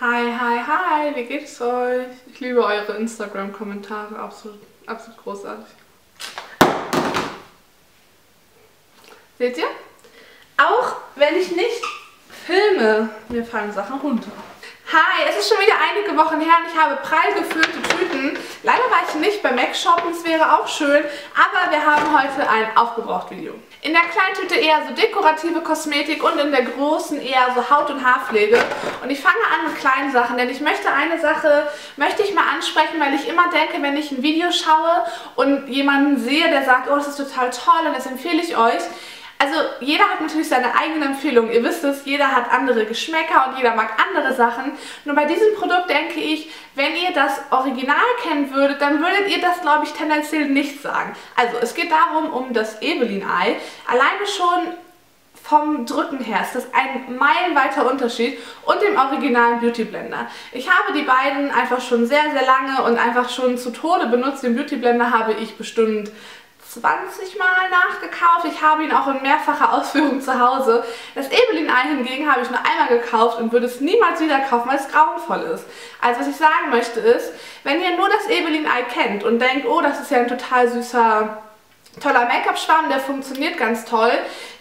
Hi, hi, hi, wie geht's euch? Ich liebe eure Instagram-Kommentare, absolut, absolut großartig. Seht ihr? Auch wenn ich nicht filme, mir fallen Sachen runter. Hi, es ist schon wieder einige Wochen her und ich habe prall gefüllte Tüten. Nicht bei Mac shoppen, es wäre auch schön, aber wir haben heute ein Aufgebraucht-Video. In der kleinen Tüte eher so dekorative Kosmetik und in der großen eher so Haut- und Haarpflege. Und ich fange an mit kleinen Sachen, denn ich möchte eine Sache, möchte ich mal ansprechen, weil ich immer denke, wenn ich ein Video schaue und jemanden sehe, der sagt, oh, das ist total toll und das empfehle ich euch, also jeder hat natürlich seine eigenen Empfehlungen. Ihr wisst es, jeder hat andere Geschmäcker und jeder mag andere Sachen. Nur bei diesem Produkt denke ich, wenn ihr das Original kennen würdet, dann würdet ihr das, glaube ich, tendenziell nicht sagen. Also es geht darum, um das Evelyn-Ei. Alleine schon vom Drücken her ist das ein meilenweiter Unterschied und dem originalen Beauty Blender. Ich habe die beiden einfach schon sehr, sehr lange und einfach schon zu Tode benutzt. Den Beauty Blender habe ich bestimmt 20 Mal nachgekauft. Ich habe ihn auch in mehrfacher Ausführung zu Hause. Das Ebelin-Ei hingegen habe ich nur einmal gekauft und würde es niemals wieder kaufen, weil es grauenvoll ist. Also was ich sagen möchte ist, wenn ihr nur das Ebelin-Ei kennt und denkt, oh, das ist ja ein total süßer toller Make-up-Schwamm, der funktioniert ganz toll,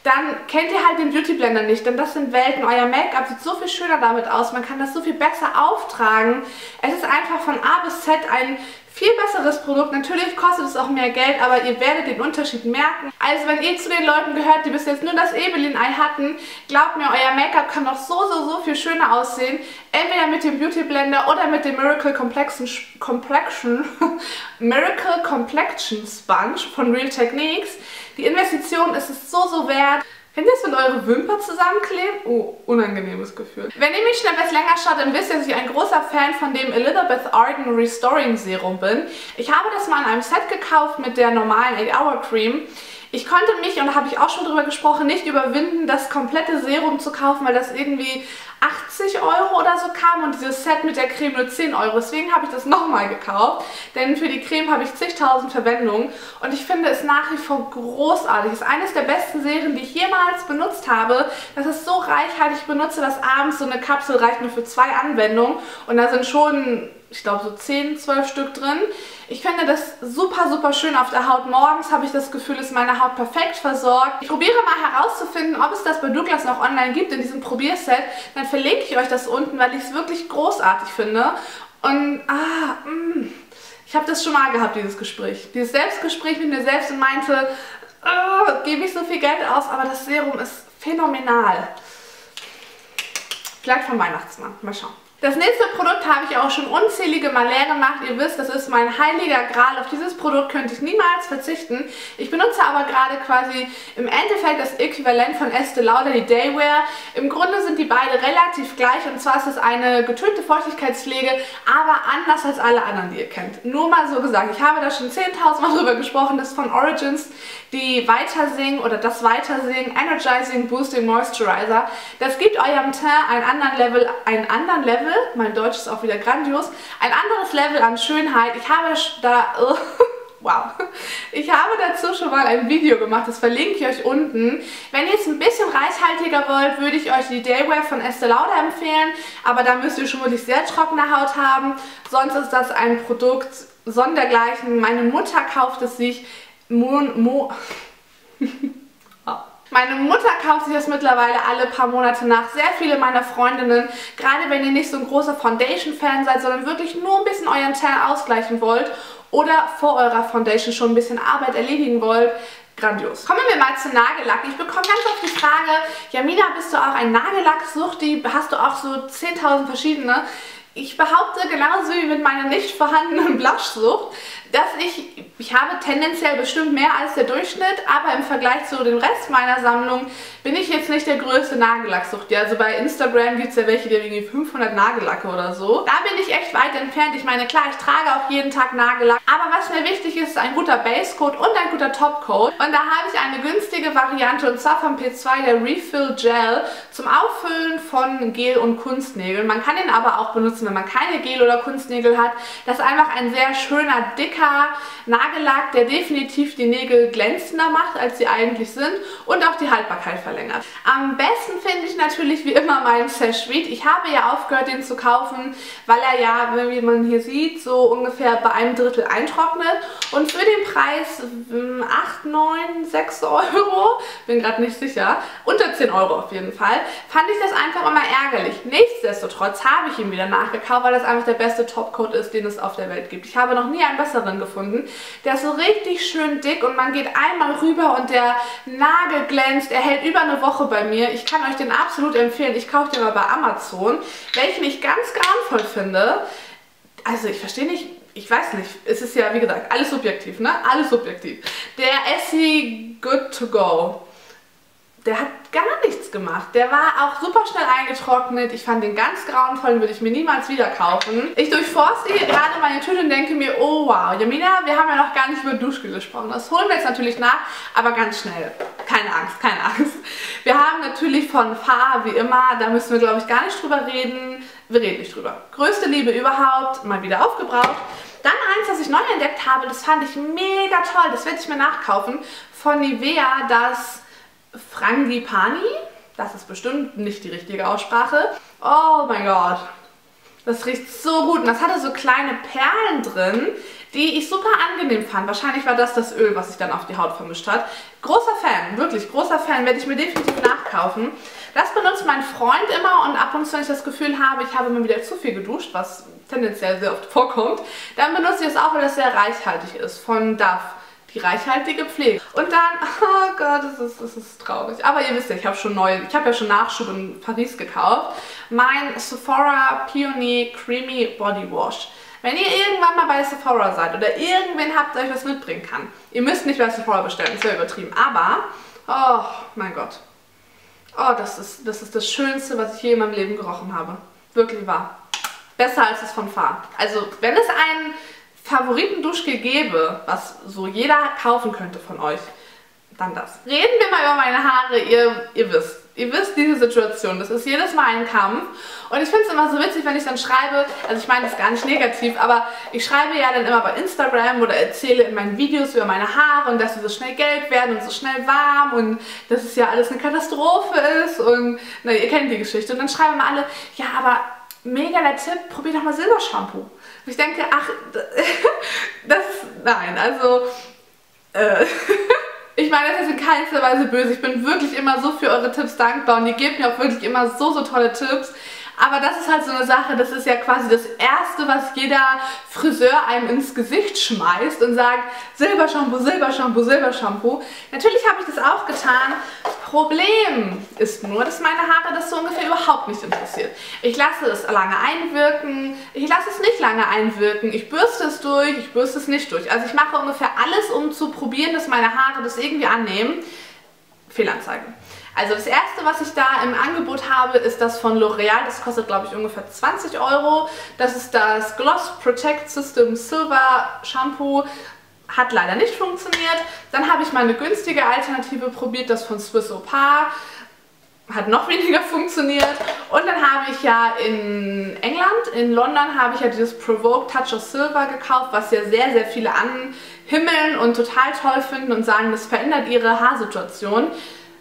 dann kennt ihr halt den Beauty Blender nicht, denn das sind Welten. Euer Make-up sieht so viel schöner damit aus, man kann das so viel besser auftragen. Es ist einfach von A bis Z ein viel besseres Produkt. Natürlich kostet es auch mehr Geld, aber ihr werdet den Unterschied merken. Also wenn ihr zu den Leuten gehört, die bis jetzt nur das Ebelin-Ei hatten, glaubt mir, euer Make-up kann noch so, so, so viel schöner aussehen. Entweder mit dem Beauty Blender oder mit dem Miracle Complexion, Complexion, Miracle Complexion Sponge von Real Techniques. Die Investition ist es so, so wert. Kennt ihr das, wenn eure Wimpern zusammenkleben? Oh, unangenehmes Gefühl. Wenn ihr mich schon etwas länger schaut, dann wisst ihr, dass ich ein großer Fan von dem Elizabeth Arden Restoring Serum bin. Ich habe das mal in einem Set gekauft mit der normalen 8-Hour Cream. Ich konnte mich, und da habe ich auch schon drüber gesprochen, nicht überwinden, das komplette Serum zu kaufen, weil das irgendwie 80 Euro oder so kam und dieses Set mit der Creme nur 10 Euro. Deswegen habe ich das nochmal gekauft, denn für die Creme habe ich zigtausend Verwendungen und ich finde es nach wie vor großartig. Es ist eines der besten Serien, die ich jemals benutzt habe. Das ist so reichhaltig, ich benutze das abends, so eine Kapsel reicht nur für zwei Anwendungen und da sind schon ich glaube so 10, 12 Stück drin. Ich finde das super, super schön auf der Haut. Morgens habe ich das Gefühl, ist meine Haut perfekt versorgt. Ich probiere mal herauszufinden, ob es das bei Douglas noch online gibt in diesem Probierset. Dann verlinke ich euch das unten, weil ich es wirklich großartig finde. Und, ah, mh. Mm, ich habe das schon mal gehabt, dieses Gespräch. Dieses Selbstgespräch mit mir selbst und meinte, oh, gebe ich so viel Geld aus, aber das Serum ist phänomenal. Vielleicht vom Weihnachtsmann. Mal schauen. Das nächste Produkt habe ich auch schon unzählige Mal leer gemacht. Ihr wisst, das ist mein heiliger Gral. Auf dieses Produkt könnte ich niemals verzichten. Ich benutze aber gerade quasi im Endeffekt das Äquivalent von Estee Lauder, die Daywear. Im Grunde sind die beide relativ gleich und zwar ist es eine getönte Feuchtigkeitspflege, aber anders als alle anderen, die ihr kennt. Nur mal so gesagt, ich habe da schon 10.000 Mal drüber gesprochen, das ist von Origins, die Weitersing oder das Weitersing Energizing Boosting Moisturizer. Das gibt eurem Teint einen anderen Level, einen anderen Level mein Deutsch ist auch wieder grandios, ein anderes Level an Schönheit. Ich habe da... Wow. Ich habe dazu schon mal ein Video gemacht, das verlinke ich euch unten. Wenn ihr es ein bisschen reichhaltiger wollt, würde ich euch die Daywear von Estee Lauder empfehlen, aber da müsst ihr schon wirklich sehr trockene Haut haben. Sonst ist das ein Produkt sondergleichen. Meine Mutter kauft es sich Mo... Mo Meine Mutter kauft sich das mittlerweile alle paar Monate nach. Sehr viele meiner Freundinnen, gerade wenn ihr nicht so ein großer Foundation-Fan seid, sondern wirklich nur ein bisschen euren Teint ausgleichen wollt oder vor eurer Foundation schon ein bisschen Arbeit erledigen wollt, grandios. Kommen wir mal zu Nagellack. Ich bekomme ganz oft die Frage, Jamina, bist du auch ein Nagellacksuchti? Hast du auch so 10.000 verschiedene? Ich behaupte genauso wie mit meiner nicht vorhandenen Blushsucht, dass ich, ich habe tendenziell bestimmt mehr als der Durchschnitt, aber im Vergleich zu dem Rest meiner Sammlung bin ich jetzt nicht der größte Nagellacksucht. Also bei Instagram gibt es ja welche, die irgendwie 500 Nagellacke oder so. Da bin ich echt weit entfernt. Ich meine, klar, ich trage auch jeden Tag Nagellack, aber was mir wichtig ist, ist ein guter Basecoat und ein guter Topcoat. Und da habe ich eine günstige Variante und zwar vom P2 der Refill Gel zum Auffüllen von Gel und Kunstnägeln. Man kann ihn aber auch benutzen benutzen, wenn man keine Gel- oder Kunstnägel hat. Das ist einfach ein sehr schöner, dicker Nagellack, der definitiv die Nägel glänzender macht, als sie eigentlich sind und auch die Haltbarkeit verlängert. Am besten finde ich natürlich wie immer meinen Sesh Sweet. Ich habe ja aufgehört, den zu kaufen, weil er ja, wie man hier sieht, so ungefähr bei einem Drittel eintrocknet. Und für den Preis 8, 9, 6 Euro, bin gerade nicht sicher, unter 10 Euro auf jeden Fall, fand ich das einfach immer ärgerlich. Nichtsdestotrotz habe ich ihn wieder nachgekauft, weil das einfach der beste Topcoat ist, den es auf der Welt gibt. Ich habe noch nie einen besseren gefunden. Der ist so richtig schön dick und man geht einmal rüber und der Nagel glänzt. Er hält über eine Woche bei mir. Ich kann euch den absolut empfehlen. Ich kaufe den mal bei Amazon, welchen ich ganz grauenvoll finde. Also ich verstehe nicht, ich weiß nicht, es ist ja wie gesagt alles subjektiv, ne? Alles subjektiv. Der Essie Good to Go der hat gar nichts gemacht. Der war auch super schnell eingetrocknet. Ich fand den ganz grauenvoll, würde ich mir niemals wieder kaufen. Ich durchforste hier gerade meine Tüte und denke mir, oh wow, Jamina, wir haben ja noch gar nicht über Duschgel gesprochen. Das holen wir jetzt natürlich nach, aber ganz schnell. Keine Angst, keine Angst. Wir haben natürlich von Fa, wie immer, da müssen wir glaube ich gar nicht drüber reden. Wir reden nicht drüber. Größte Liebe überhaupt, mal wieder aufgebraucht. Dann eins, das ich neu entdeckt habe, das fand ich mega toll, das werde ich mir nachkaufen, von Nivea, das Frangipani. Das ist bestimmt nicht die richtige Aussprache. Oh mein Gott. Das riecht so gut und das hatte so kleine Perlen drin, die ich super angenehm fand. Wahrscheinlich war das das Öl, was sich dann auf die Haut vermischt hat. Großer Fan, wirklich großer Fan, werde ich mir definitiv nachkaufen. Das benutzt mein Freund immer und ab und zu, wenn ich das Gefühl habe, ich habe immer wieder zu viel geduscht, was tendenziell sehr oft vorkommt, dann benutze ich es auch, weil das sehr reichhaltig ist von Dove die reichhaltige Pflege. Und dann, oh Gott, das ist, das ist traurig. Aber ihr wisst ja, ich habe schon neu, ich habe ja schon Nachschub in Paris gekauft. Mein Sephora Peony Creamy Body Wash. Wenn ihr irgendwann mal bei Sephora seid oder irgendwen habt, der euch was mitbringen kann, ihr müsst nicht bei Sephora bestellen, das wäre übertrieben, aber, oh mein Gott, oh, das ist, das ist das Schönste, was ich je in meinem Leben gerochen habe. Wirklich wahr. Besser als es von Fahr. Also, wenn es einen Favoriten-Duschgel gebe, was so jeder kaufen könnte von euch, dann das. Reden wir mal über meine Haare, ihr, ihr wisst. Ihr wisst diese Situation, das ist jedes Mal ein Kampf und ich finde es immer so witzig, wenn ich dann schreibe, also ich meine das gar nicht negativ, aber ich schreibe ja dann immer bei Instagram oder erzähle in meinen Videos über meine Haare und dass sie so schnell gelb werden und so schnell warm und dass es ja alles eine Katastrophe ist und na, ihr kennt die Geschichte und dann schreiben immer alle, ja aber mega der Tipp, probier doch mal Silbershampoo. Und ich denke, ach, das, nein, also, äh, ich meine, das ist in keinster Weise böse. Ich bin wirklich immer so für eure Tipps dankbar und ihr gebt mir auch wirklich immer so, so tolle Tipps. Aber das ist halt so eine Sache, das ist ja quasi das Erste, was jeder Friseur einem ins Gesicht schmeißt und sagt, Silbershampoo, Silbershampoo, Silbershampoo. Natürlich habe ich das auch getan. Problem ist nur, dass meine Haare das so ungefähr überhaupt nicht interessiert. Ich lasse es lange einwirken, ich lasse es nicht lange einwirken, ich bürste es durch, ich bürste es nicht durch. Also ich mache ungefähr alles, um zu probieren, dass meine Haare das irgendwie annehmen. Fehlanzeigen. Also das erste, was ich da im Angebot habe, ist das von L'Oreal. Das kostet, glaube ich, ungefähr 20 Euro. Das ist das Gloss Protect System Silver Shampoo. Hat leider nicht funktioniert. Dann habe ich meine günstige Alternative probiert, das von Swiss Opar. Hat noch weniger funktioniert. Und dann habe ich ja in England, in London, habe ich ja dieses Provoke Touch of Silver gekauft, was ja sehr, sehr viele anhimmeln und total toll finden und sagen, das verändert ihre Haarsituation.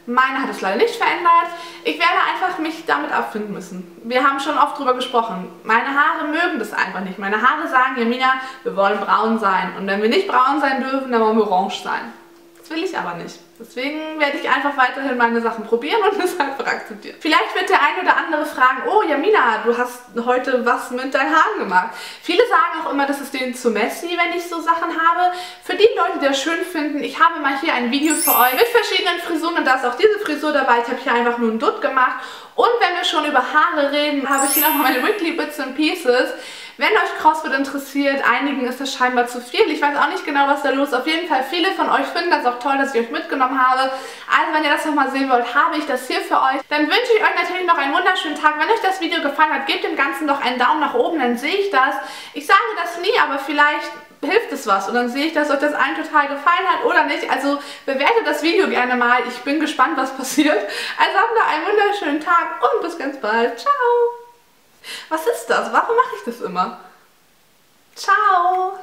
Meine hat es leider nicht verändert. Ich werde einfach mich damit abfinden müssen. Wir haben schon oft drüber gesprochen. Meine Haare mögen das einfach nicht. Meine Haare sagen, Jamina, wir wollen braun sein. Und wenn wir nicht braun sein dürfen, dann wollen wir orange sein. Das will ich aber nicht. Deswegen werde ich einfach weiterhin meine Sachen probieren und es einfach akzeptieren. Vielleicht wird der ein oder andere fragen, oh Jamina, du hast heute was mit deinen Haaren gemacht. Viele sagen auch immer, das ist denen zu messy, wenn ich so Sachen habe. Für die Leute, die das schön finden, ich habe mal hier ein Video für euch mit verschiedenen Frisuren und da ist auch diese Frisur dabei. Ich habe hier einfach nur einen Dutt gemacht. Und wenn wir schon über Haare reden, habe ich hier nochmal meine Weekly Bits and Pieces. Wenn euch CrossFit interessiert, einigen ist das scheinbar zu viel. Ich weiß auch nicht genau, was da los ist. Auf jeden Fall, viele von euch finden das auch toll, dass ich euch mitgenommen habe. Also, wenn ihr das nochmal sehen wollt, habe ich das hier für euch. Dann wünsche ich euch natürlich noch einen wunderschönen Tag. Wenn euch das Video gefallen hat, gebt dem Ganzen doch einen Daumen nach oben, dann sehe ich das. Ich sage das nie, aber vielleicht hilft es was und dann sehe ich, dass euch das allen total gefallen hat oder nicht. Also bewertet das Video gerne mal. Ich bin gespannt, was passiert. Also habt noch einen wunderschönen Tag und bis ganz bald. Ciao! Was ist das? Warum mache ich das immer? Ciao!